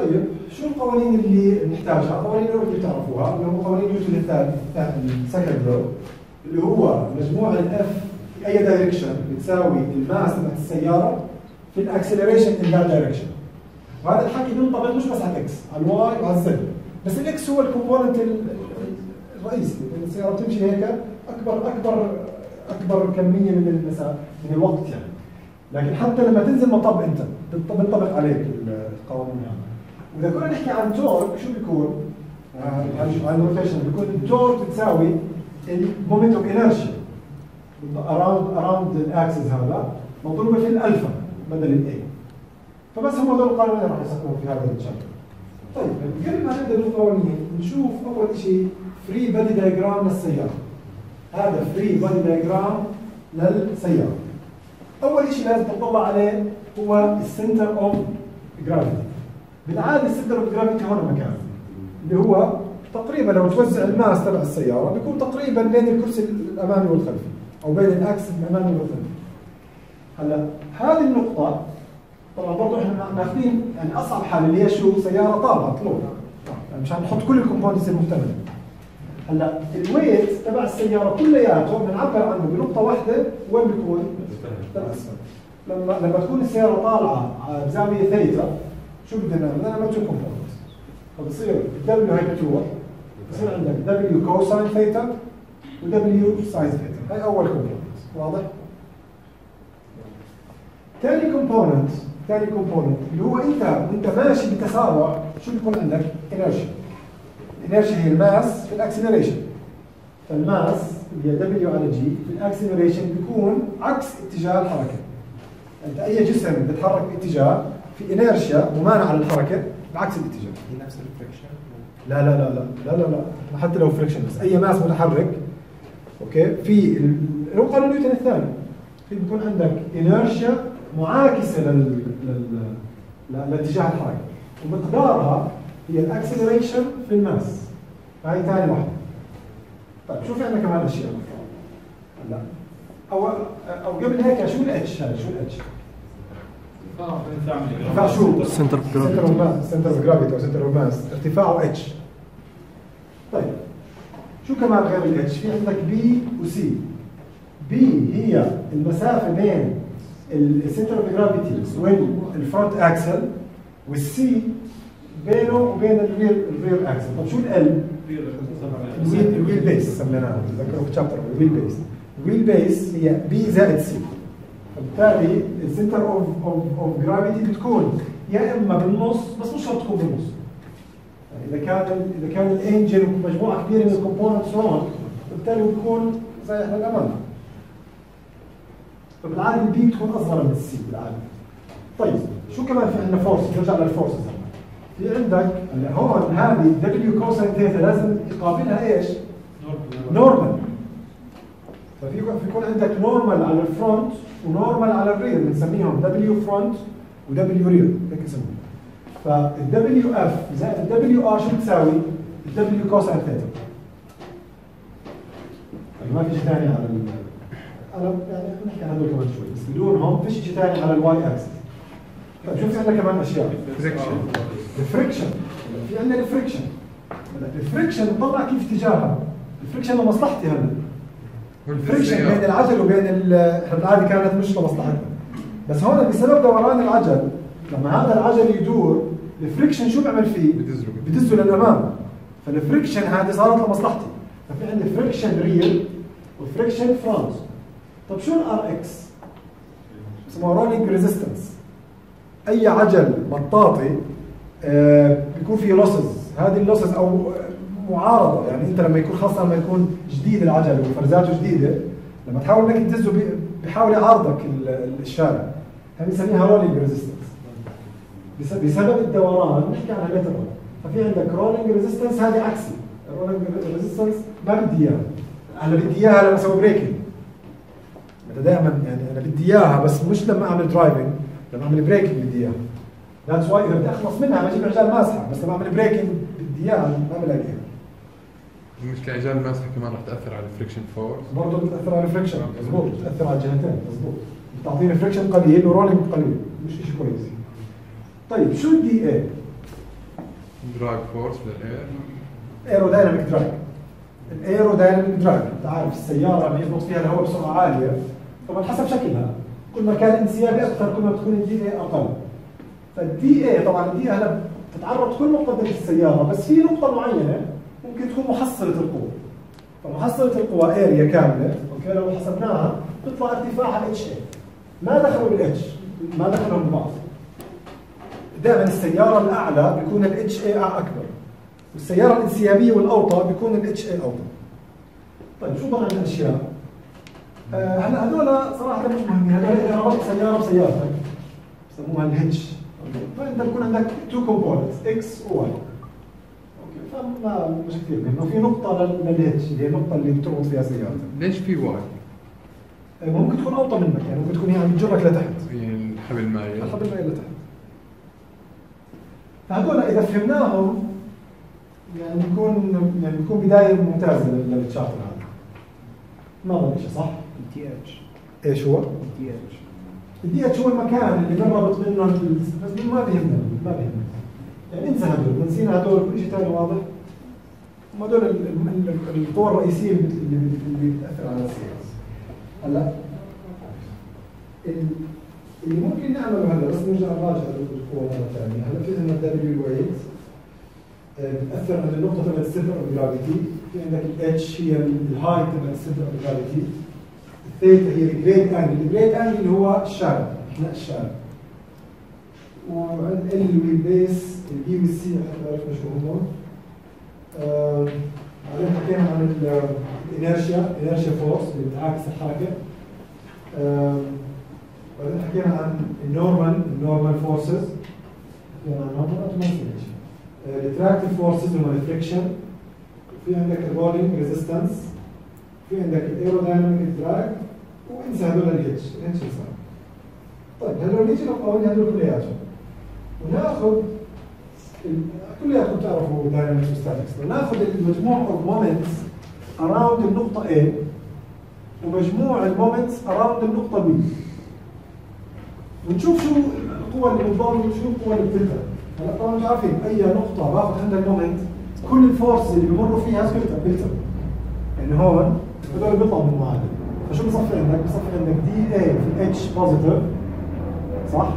طيب شو القوانين اللي نحتاجها؟ قوانين اللي بتعرفوها اللي هم قوانين نيوتن الثاني ال second law اللي هو مجموع ال F في أي direction بتساوي ال mass تبعت السيارة في ال acceleration in that direction وهذا الحكي بينطبق مش بس على ال X على ال Y وعلى ال Z بس ال X هو ال component الرئيسي السيارة بتمشي هيك اكبر اكبر أكبر كمية من المسافه من الوقت يعني لكن حتى لما تنزل مطب أنت بينطبق عليك القوانين يعني. واذا كنا نحكي عن torque شو بيكون؟ عن ال rotation بيكون ال torque بتساوي ال moment of inertia around around ال axis هذا مضروبة في الألفا بدل ال a فبس هم هذول القوانين اللي راح يستخدموا في هذا ال chapter طيب قبل ما نبدأ بالقوانين نشوف أول شيء free body diagram للسيارة. هذا free body diagram للسيارة. أول شيء لازم تطلع عليه هو ال center of gravity بالعادة ال center of gravity هون مكان. اللي هو تقريبا لو توزع ال mass تبع السيارة بيكون تقريبا بين الكرسي الأمامي والخلفي أو بين الاكس الأمامي والخلفي. هلأ هذه النقطة طبعا برضه إحنا ماخذين يعني أصعب حاله اللي هي شو؟ سيارة طالعه طلوع يعني مشان نحط كل ال components المحتمله هلأ ال weight تبع السيارة كلياته بنعبر عنه بنقطة واحدة وين بيكون؟ لما لما تكون السيارة طالعة على زاويه ثيتا شو بدنا نعمل؟ بدنا نعمل two components فبصير ال W هي بتروح بصير عندك W cosine theta و W sine theta هاي أول component واضح؟ ثاني component ثاني component اللي هو أنت وانت ماشي بتسارع شو بيكون عندك؟ إنرجي الانرجي هي الماس في الأكسلريشن فالماس اللي هي W على g في ال acceleration بيكون عكس اتجاه الحركة أنت أي جسم بيتحرك باتجاه في inertia ممانعة للحركة بعكس الاتجاه. هي نفس ال friction؟ لا لا لا لا لا لا لا حتى لو friction بس أي mass متحرك okay؟ في هو قانون نيوتن الثاني في بيكون عندك inertia معاكسة لل لاتجاه الحركة. ومقدارها هي ال acceleration في ال mass. هاي ثاني واحدة. طيب شو في عندنا كمان أشياء. هلا أو أو قبل هيك شو الإتش؟ هذا شو الإتش؟ ارتفاع شو؟ center of center of gravity أو center of mass ارتفاعه H طيب. شو كمان غير ال H؟ في عندك B و C B هي المسافة بين ال center of gravity وال front axle وال C بينه وبين ال rear ال rear axle طب شو ال؟ ال wheelbase سميناها. تذكروا في chapter ال wheelbase ال wheelbase هي B زائد C فبالتالي ال center of of of gravity بتكون يا إما بالنص بس مش شرط تكون بالنص. يعني إذا كان إذا كان ال engine مجموعه كبيرة من ال components هون بالتالي بتكون زايحنا للأمام فبالعادة ال B بتكون أصغر من ال C بالعادة. طيب شو كمان في عندنا force نرجع لل forces في عندك هون هذه W cosine theta لازم يقابلها إيش؟ normal ففي في يكون عندك normal على ال front و normal على ال rear بنسميهم W front و W rear هيك اسمهم فالدبليو اف زائد الدبليو ار شو بتساوي؟ ال W cosine theta ما في شيء ثاني على ال أنا يعني نحكي عن هذول كمان شوي. بس بدونهم في شيء ثاني على ال Y axis طيب شوف في عندنا كمان أشياء؟ ال friction في عندنا ال friction ال friction بتطلع كيف اتجاهها ال friction لمصلحتي هلا. ال friction بين العجل وبين إحنا بالعاده كانت مش لمصلحتنا بس هون بسبب دوران العجل لما هذا العجل يدور ال friction شو بيعمل فيه؟ بدزه. بدزه للأمام فال friction هذه صارت لمصلحتي ففي عندي friction rear و friction front طب شو ال R X؟ اسمه rolling resistance أي عجل مطاطي آه، بيكون فيه losses هذه ال losses أو معارضة. يعني انت لما يكون خاصة لما يكون جديد العجل وفرزاته جديدة لما تحاول انك تدزه بي- بيحاول يعارضك ال- الشارع. هذه بنسميها rolling resistance بسبب الدوران نحكي عنها later ففي عندك rolling resistance هذه عكسي ال rolling resistance ما بدي إياها. أنا بدي إياها لما أسوي braking انت دائما يعني أنا بدي إياها بس مش لما أعمل driving لما أعمل braking بدي إياها. that's why إذا بدي أخلص منها بجيب عجال ماسحة. بس لما أعمل braking بدي إياها ما بلاقيها. المشكلة عجال الماسحه كمان رح تأثر على ال friction force برضه بتأثر على ال friction مضبوط بتأثر على الجهتين مضبوط بتعطيني friction قليل و rolling قليل. مش شيء كويس. طيب شو ال D A؟ drag force لل air aerodynamic drag ال aerodynamic drag أنت عارف السيارة لما يخبط فيها الهواء بسرعة عالية. طبعا حسب شكلها. كل ما كان انسيابي أكثر كل ما بتكون ال D A أقل. فال D A طبعا ال D هلا بتتعرض كل مقدمه السياره بس في نقطة معينة ممكن تكون محصلة القوة. فمحصلة القوى area كاملة okay لو حسبناها بيطلع ارتفاعها H A ما دخلوا بال H ما دخلهم ببعض دائما السيارة الأعلى بيكون ال H A أكبر. والسياره الانسيابية والأوطى بيكون ال H A أوطى. طيب شو ضل من الأشياء؟ آه، هلا هذول صراحة مش مهمين هذول إذا ربطت سيارة بسيارتك بسموها ال hitch فانت بيكون عندك two components X و Y فما مش كثير لأنه في نقطة لل hitch اللي هي النقطه اللي بتربط فيها سيارتك. ليش في Y؟ آه، ممكن تكون أوطى منك يعني ممكن تكون هي عم تجرك لتحت. الحبل مايل الحبل ما لتحت. فهذول إذا فهمناهم يعني بيكون يعني بيكون بداية ممتازة لل- لل chapter هذا. ما ظن شيء صح؟ DH. إيش هو؟ تي إتش. الدي إتش هو المكان اللي بنربط منه بس ما بيهمنا ما بيهمنا. يعني انسى هدول نسينا هدول كل شيء ثاني واضح. هم هدول ال- ال- ال- القوى الرئيسية اللي بت- اللي بت- اللي بتأثر على السيارة هلا ال- اللي ممكن نعمله هلا بس نرجع نراجع القوى مره ثانية هلا في عندنا الدبليو ويت بتأثر على النقطه تبع ال center of gravity في عندك الاتش هي الهايت تبع ال center of gravity ال theta هي ال grade angle ال grade angle هو الشارع. اثناء الشارع. وعند ال وال base ال b وال c حتى عرفنا شو هم بعدين حكينا عن ال- ال inertia ال inertia force اللي بتعاكس الحركة. بعدين حكينا عن ال normal ال normal forces. حكينا عن ال normal اوتوماتيك ال tractive forces هم ال friction في عندك ال rolling resistance في عندك ال aerodynamic drag وانسى هذول ال hitch ال hitch طيب هذول نيجي للقوانين هذول كلياتهم. وناخذ كلياتكم بتعرفوا dynamics و statics ناخذ المجموع of moments around النقطة A ومجموع ال moments around النقطة B. ونشوف شو القوة اللي بتضل وشو القوة اللي بتلتغى هلا طبعا مش عارفين أي نقطة باخذ عندها ال moment كل ال force اللي بمروا فيها بتلتغى بتلتغى يعني هون هدول بيطلعوا من المعادلة. فشو بصفي عندك؟ بصفي عندك DA في h positive صح؟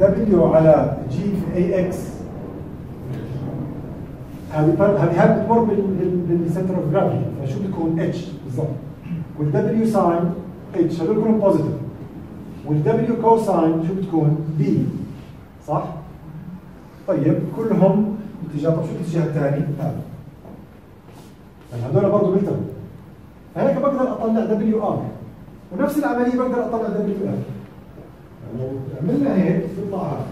دبليو على جي في اي إكس هذه بتمر بال center of gravity فشو بتكون اتش بالضبط؟ والدبليو ساين اتش هذول كلهم positive وال W cosine شو بتكون b صح؟ طيب كلهم اتجاه طب شو الاتجاه الثاني؟ هذا. يعني هذول برضه بيلتغوا فهيك بقدر أطلع دبليو ار ونفس العملية بقدر أطلع دبليو ار لو عملنا هيك بيطلع هذا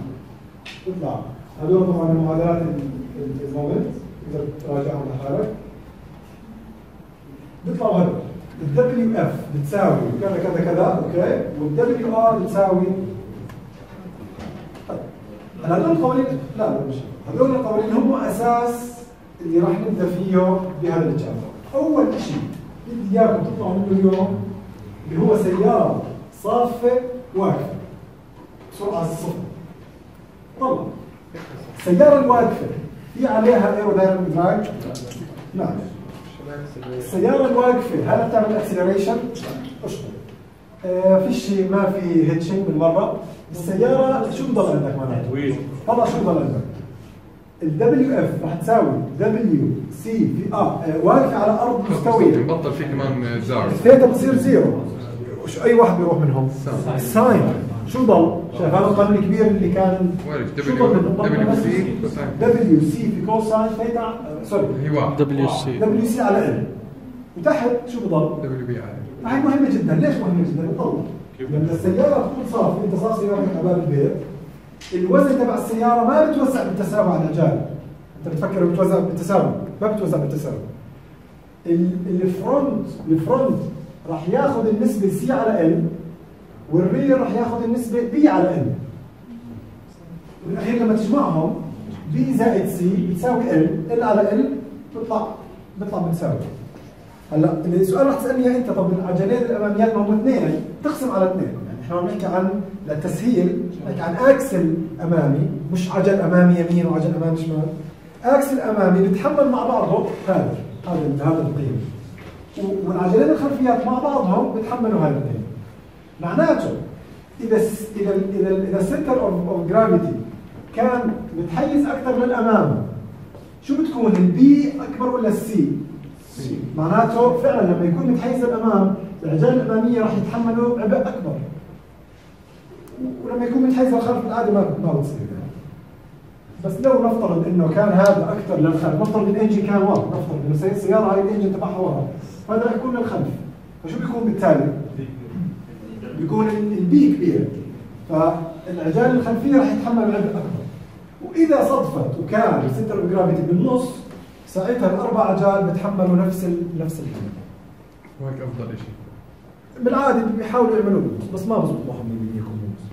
بيطلع هذول طبعا معادلات ال- ال- ال moment تقدر تراجعهم لحالك. بيطلعوا هذول الدبليو إف بتساوي كذا كذا كذا okay؟ والدبليو آر بتساوي. طيب. هلا هذول القوانين لا لا مش. هذول القوانين هم أساس اللي راح نبدأ فيه بهذا ال chapter أول شيء بدي إياكم تطلعوا منه اليوم اللي هو سيارة صافة واقفة. بسرعة الصفر طلع السياره الواقفة في عليها aerodynamic drag؟ نعم السياره الواقفة هل بتعمل acceleration؟ اشطر آه في شيء ما في hitching بالمرة السيارة شو بضل عندك معناته؟ طلع شو بضل عندك؟ الدبليو اف راح تساوي دبليو سي في آه واقفة على أرض مستوية بطل في كمان زار الثيتا بتصير zero شو أي واحد بيروح منهم؟ sine. شو ضل؟ شايف هذا القانون الكبير اللي كان شو W ضل W c W c في cosine theta sorry. هي واحد دبليو سي دبليو سي على ال وتحت شو بضل؟ دبليو بي عادي هاي مهمة جدا، ليش مهمة جدا؟ بتضل لما السيارة تكون صافة، أنت صاف سيارة من باب البيت. الوزن تبع السيارة ما بتوزع بالتساوي على الأجانب. أنت بتفكر بتوزع بالتساوي، ما بتوزع بالتساوي. ال- ال front ال front راح ياخذ النسبة c على L وال rear راح ياخذ النسبة b على L بالاخير لما تجمعهم b زائد c بتساوي L L على L بيطلع بيطلع بتساوي هلا السؤال رح تسألني أنت طب العجلين الأماميات ما هم اثنين؟ تقسم على اثنين. يعني إحنا عم نحكي عن للتسهيل نحكي عن axle امامي مش عجل أمامي يمين وعجل أمامي شمال. axle امامي بيتحمل مع بعضه هذا هذا هذا القيم. والعجلين الخلفيات مع بعضهم بيتحملوا هذا الاثنين معناته إذا إذا إذا إذا ال center of gravity كان متحيز أكثر للامام شو بتكون ال b أكبر ولا السي؟ سي معناته فعلا لما يكون متحيز للأمام العجال الأمامية راح يتحملوا عبء أكبر ولما يكون متحيز للخلف بالعاده ما ما بتصير. بس لو نفترض إنه كان هذا أكثر للخلف نفترض ال engine كان ورا نفترض إنه السياره هاي ال engine تبعها ورا هذا راح يكون للخلف فشو بيكون بالتالي؟ بيكون ال b كبير. فالعجال الخلفية راح يتحمل عبء أكبر. وإذا صدفت وكان ال center of gravity بالنص ساعتها الأربع عجال بتحملوا نفس ال نفس الحمل وهيك أفضل شيء بالعاده بيحاولوا يعملوا بالنص بس ما بزبط معهم 100% يكون بالنص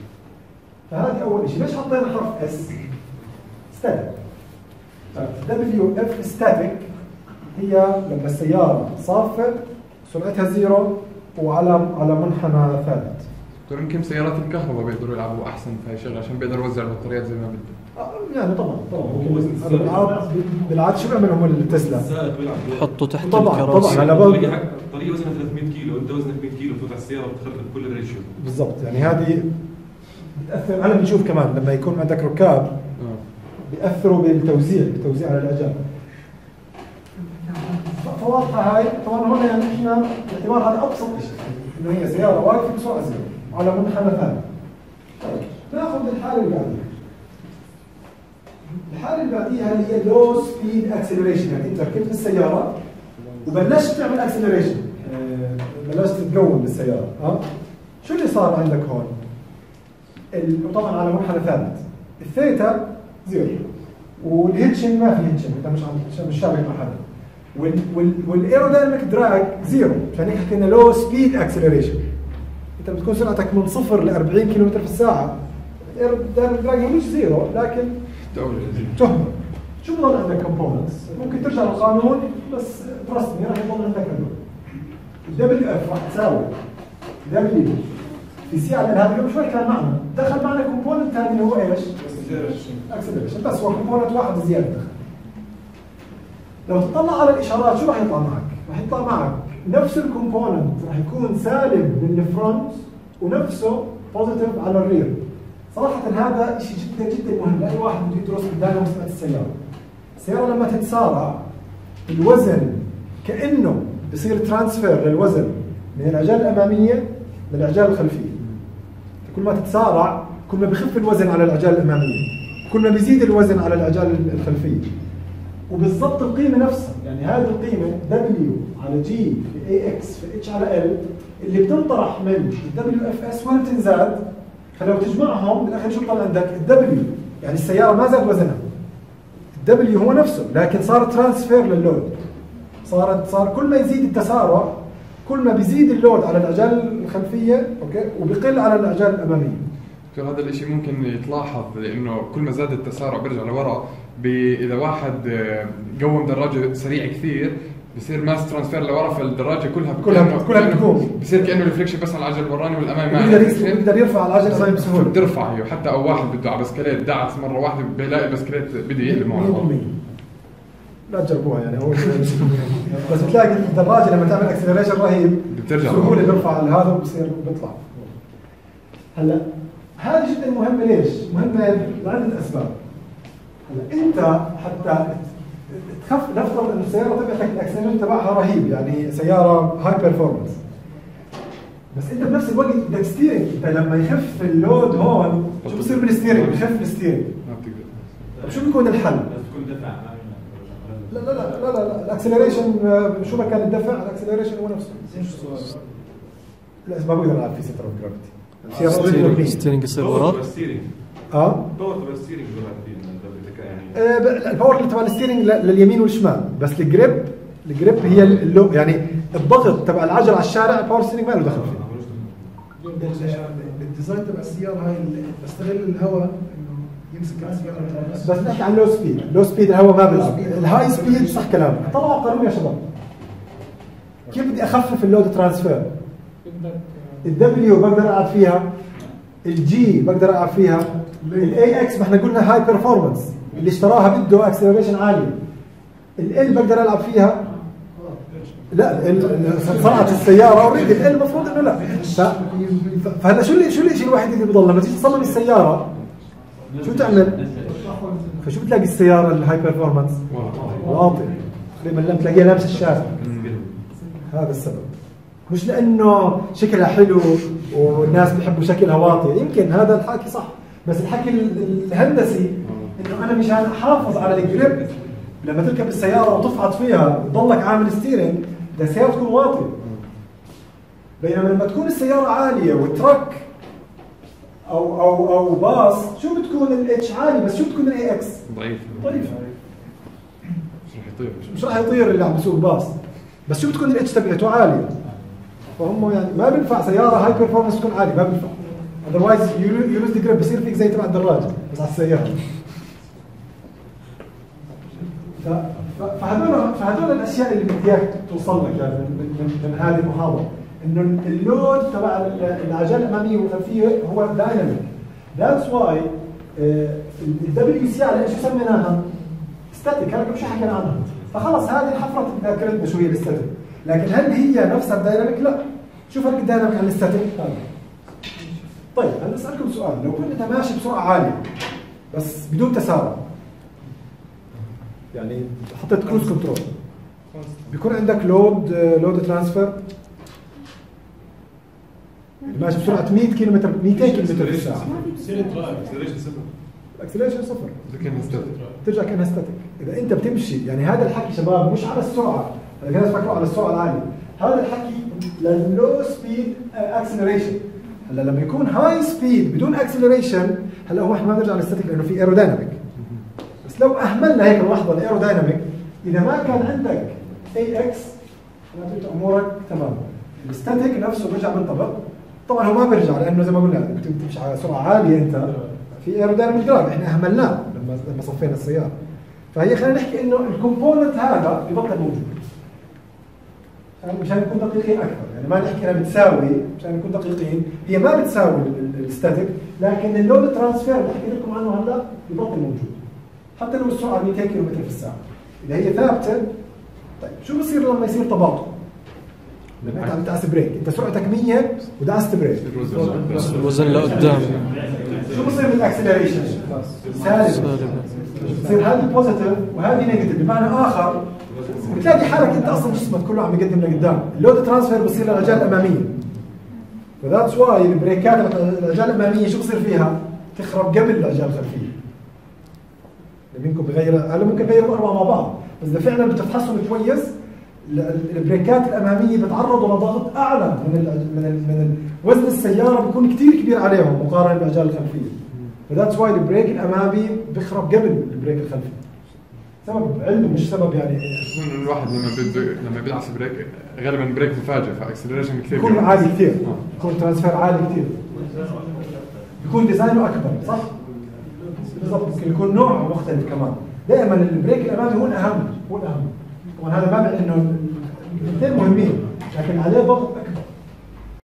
فهذه أول شيء ليش حطينا حرف s static Wf static هي لما السيارة صافه سرعتها zero وعلى على منحنى ثابت دكتور يمكن سيارات الكهرباء بيقدروا يلعبوا أحسن في هاي الشغله عشان بيقدروا يوزعوا البطاريات زي ما بده آه، يعني طبعا طبعا. بالعاده شو بيعملوا هم التسلا؟ حطوا تحت طبعا الكراسي. طبعا أنا بقول طريقه وزنها 300 كيلو. أنت وزنك 100 كيلو بتفوت على السيارة بتخرب كل ال ratio. بالضبط. يعني هذه بتاثر هلا بنشوف كمان لما يكون عندك ركاب آه. بيأثروا بالتوزيع بالتوزيع على العجال فواضحه هاي طبعا هون يعني إحنا باعتبار هذا أبسط شيء إنه هي سياره واقفه بسرعة zero على منحنى ثابت. طيب ناخذ الحالة اللي بعديها الحالة اللي بعديها اللي هي low speed acceleration يعني أنت ركبت السيارة وبلشت تعمل acceleration بلشت تتقوم بالسيارة ها؟ شو اللي صار عندك هون؟ طبعا على منحنى ثابت ال theta zero. وال hitching ما في hitching انت مش عم مش شابك مع حدا وال aerodynamic drag zero عشان هيك حكينا low speed acceleration إنت بتكون سرعتك من صفر ل 40 كم في الساعة. ال aerodynamic drag مش zero لكن تهمله شو بضل عندك components ممكن ترجع للقانون بس رسمي راح يضل عندك انه ال WF راح تساوي. WFS على هذا اللي من شوي كان معنا. دخل معنا component ثاني اللي هو إيش؟ acceleration بس هو component واحد زيادة. دخل لو تطلع على الإشارات شو راح يطلع معك؟ راح يطلع معك نفس ال component راح يكون سالب بال front ونفسه positive على ال rear صراحة هذا شيء جدا جدا مهم لأي واحد بده يدرس ال dynamics تبعت السيارة. السيارة لما تتسارع الوزن كأنه بصير transfer للوزن من العجال الأمامية للعجال الخلفية. كل ما تتسارع كل ما بخف الوزن على العجال الأمامية. كل ما بيزيد الوزن على العجال الخلفية. وبالضبط القيمة نفسها. يعني هذه القيمة W على G في AX في H على L اللي بتنطرح من WFS وين بتنزاد؟ فلو تجمعهم بالاخر شو بطلع عندك؟ ال W يعني السيارة ما زاد وزنها. ال W هو نفسه لكن صار transfer لل load صارت صار كل ما يزيد التسارع كل ما بيزيد ال load على العجال الخلفية okay؟ وبيقل على العجال الأمامية. هذا الإشي ممكن يتلاحظ لأنه كل ما زاد التسارع بيرجع لورا ب- إذا واحد آه، قوم دراجة سريع كثير بصير mass transfer لورا فالدراجة كلها كلها- كلها بتقوم. بصير كأنه ال friction بس على العجل الوراني والامامي ما بيقدر. بيقدر يرفع العجل الامامي بسهوله بترفع هي وحتى أو واحد بده على بسكليت دعس مرة واحدة بيلاقي البسكليت بده يقلب معه 100% لا تجربوها يعني شيء بس بتلاقي الدراجة لما تعمل acceleration رهيب بترجع بسهوله. بيرفع هذا وبصير بيطلع هلا هذه جدا مهمه ليش؟ مهمة لعده اسباب هلا أنت حتى تخف نفترض انه السيارة تبعتك ال acceleration تبعها رهيب يعني سيارة high performance بس أنت بنفس الوقت بدك steering أنت لما يخف ال load هون شو بصير بال steering؟ بخف ال steering ما بتقدر طيب شو بيكون الحل؟ لا لا لا لا لا ال acceleration شو ما كان الدفع ال acceleration هو نفسه. لا ما بقدر ألعب في center of gravity steering يصير ورا؟ steering آه؟ power تبع ال steering يعني آه، ال power اللي تبع ال steering ل- لليمين والشمال. بس ال grip ال grip هي ال load يعني الضغط تبع العجل على الشارع ال power steering ما له دخل فيه. بال design تبع السيارة هاي اللي بستغل الهواء إنه يمسك على السياره بس. نحكي عن low speed low speed الهواء ما بيلعب. ال high speed صح كلامك. طلعوا قانون يا شباب. كيف بدي أخفف ال load transfer ال W بقدر العب فيها ال G بقدر العب فيها ال AX ما إحنا قلنا high performance اللي اشتراها بده acceleration عالي ال L بقدر ألعب فيها؟ لا صنعت السيارة already ال المفروض إنه لا. فهلا شو اللي شو الشيء الوحيد اللي بضل لما تيجي تصمم السيارة شو تعمل؟ فشو بتلاقي السيارة ال high performance؟ واطي. لما لما تلاقيها لابسة الشارع. هذا السبب. مش لأنه شكلها حلو والناس بيحبوا شكلها واطي. يمكن هذا الحكي صح بس الحكي ال- الهندسي إنه أنا مشان احافظ على ال grip. لما تركب السيارة وتفحط فيها وتضلك عامل steering بدها السياره تكون واطيه بينما لما تكون السيارة عالية و truck أو أو أو باص شو بتكون ال H عالي؟ بس شو بتكون ال AX ضعيف. ضعيفه مش رح يطير. مش راح يطير اللي عم بيسوق باص. بس شو بتكون ال H تبعته؟ عالية. فهم يعني ما بينفع سيارة high performance تكون عالية ما بينفع. otherwise you lose the grip بصير فيك زي تبع الدراجة بس على السياره فهذول فهذول الأشياء اللي بدك إياك توصل لك يعني من, من, من هذه المحاضرة. إنه ال load تبع ال- العجلة الأمامية والخلفية هو dynamic that's why ال WS على إيش سميناها؟ static هلا شو حكينا عنها. فخلص هذه حفرت ذاكرتنا شوية ال static لكن هل هي نفسها ال dynamic؟ لا. شو فرق ال dynamic عن ال static؟ طيب. أنا بسالكم سؤال. لو كنت ماشي بسرعة عالية بس بدون تسارع يعني حطيت cruise control بيكون عندك load load transfer ماشي بسرعة 100 كيلو 200 كيلو في الساعة. acceleration صفر. ترجع كأنها static إذا أنت بتمشي يعني هذا الحكي شباب مش على السرعة. اذا كانوا تفكروا على السرعه العاليه هذا الحكي لل low speed acceleration هلا لما يكون high speed بدون acceleration هلا هو إحنا ما بنرجع لل static لأنه في aerodynamic بس لو أهملنا هيك اللحظة ال aerodynamic إذا ما كان عندك AX انت أمورك تمام. ال static نفسه بيرجع بينطبق. طبعا هو ما بيرجع لأنه زي ما قلنا كنت بتمشي على سرعة عالية أنت. في aerodynamic drag إحنا أهملناه لما لما صفينا السيارة. فهي خلينا نحكي إنه ال component هذا ببطل موجود. مشان نكون دقيقين أكثر. يعني ما نحكي انها بتساوي مشان نكون دقيقين. هي ما بتساوي ال- ال- ال static لكن ال load transfer اللي حكيت لكم عنه هلا ببطل موجود. حتى لو السرعة 200 كيلو متر في الساعة. إذا هي ثابتة طيب شو بصير لما يصير تباطؤ؟ لما أنت عم تدعس بريك. أنت سرعتك 100 ودعست بريك. الوزن لقدام. شو بصير بال acceleration؟ سالب. بصير هذه positive وهذه negative بمعنى آخر بتلاقي حالك انت أصلا جسمك كله عم يقدم لقدام ال load transfer بصير للعجال الاماميه ف that's why البريكات العجال الأمامية شو بصير فيها؟ تخرب قبل العجال الخلفية. اللي منكم بغير هلا ممكن يغيروا اربعه مع بعض. بس إذا فعلا بتفحصهم كويس ال- البريكات الأمامية بتعرضوا لضغط أعلى من ال من ال من ال وزن السيارة بيكون كثير كبير عليهم مقارنة بالعجال الخلفية. ف that's why البريك الأمامي بيخرب قبل البريك الخلفي. سبب علمي مش سبب يعني خصوصا انه الواحد لما بده لما بيدعس بريك غالبا بريك مفاجئ ف acceleration كثير بيكون بيعمل. عالي كثير آه. بيكون transfer عالي كثير بيكون ديزاينه أكبر صح؟ بالضبط ممكن يكون نوع مختلف كمان دائما البريك الأمامي هو الأهم هو الأهم طبعا هذا ما بيعني إنه الاثنين مهمين لكن عليه ضغط